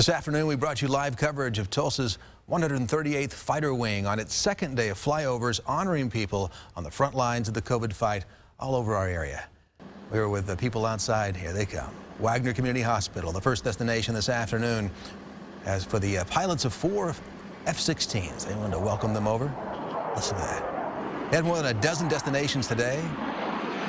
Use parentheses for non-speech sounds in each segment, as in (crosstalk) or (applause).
This afternoon, we brought you live coverage of Tulsa's 138th Fighter Wing on its second day of flyovers, honoring people on the front lines of the COVID fight all over our area. We were with the people outside. Here they come. Wagoner Community Hospital, the first destination this afternoon. As for the uh, pilots of four F-16s, they wanted to welcome them over. Listen to that. They had more than a dozen destinations today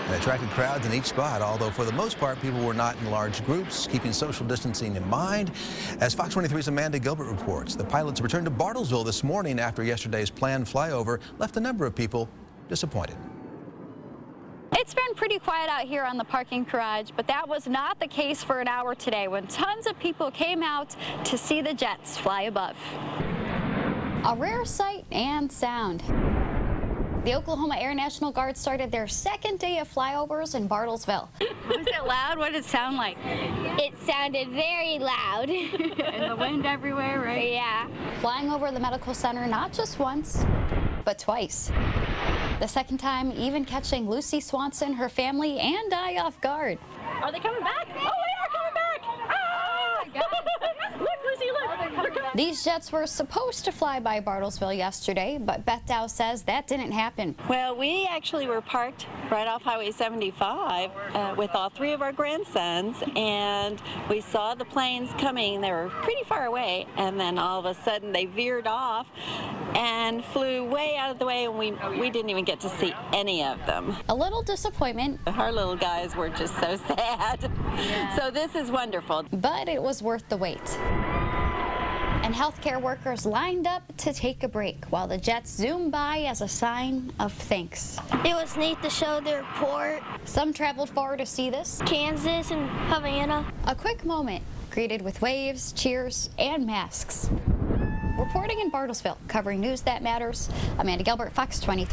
and attracted crowds in each spot, although for the most part, people were not in large groups, keeping social distancing in mind. As Fox 23's Amanda Gilbert reports, the pilots returned to Bartlesville this morning after yesterday's planned flyover left a number of people disappointed. It's been pretty quiet out here on the parking garage, but that was not the case for an hour today when tons of people came out to see the jets fly above. A rare sight and sound. The Oklahoma Air National Guard started their second day of flyovers in Bartlesville. Was it loud? What did it sound like? It sounded very loud. (laughs) and the wind everywhere, right? Yeah. Flying over the medical center not just once, but twice. The second time even catching Lucy Swanson, her family, and I off guard. Are they coming back? Oh, they are coming back! Ah! look, Lucy, look! These jets were supposed to fly by Bartlesville yesterday, but Beth Dow says that didn't happen. Well, we actually were parked right off Highway 75 uh, with all three of our grandsons, and we saw the planes coming. They were pretty far away, and then all of a sudden they veered off and flew way out of the way, and we, we didn't even get to see any of them. A little disappointment. Our little guys were just so (laughs) sad. Yeah. So this is wonderful. But it was worth the wait and healthcare workers lined up to take a break while the jets zoomed by as a sign of thanks. It was neat to show the port. Some traveled far to see this. Kansas and Havana. A quick moment greeted with waves, cheers, and masks. Reporting in Bartlesville, covering news that matters, Amanda Gilbert, Fox 23.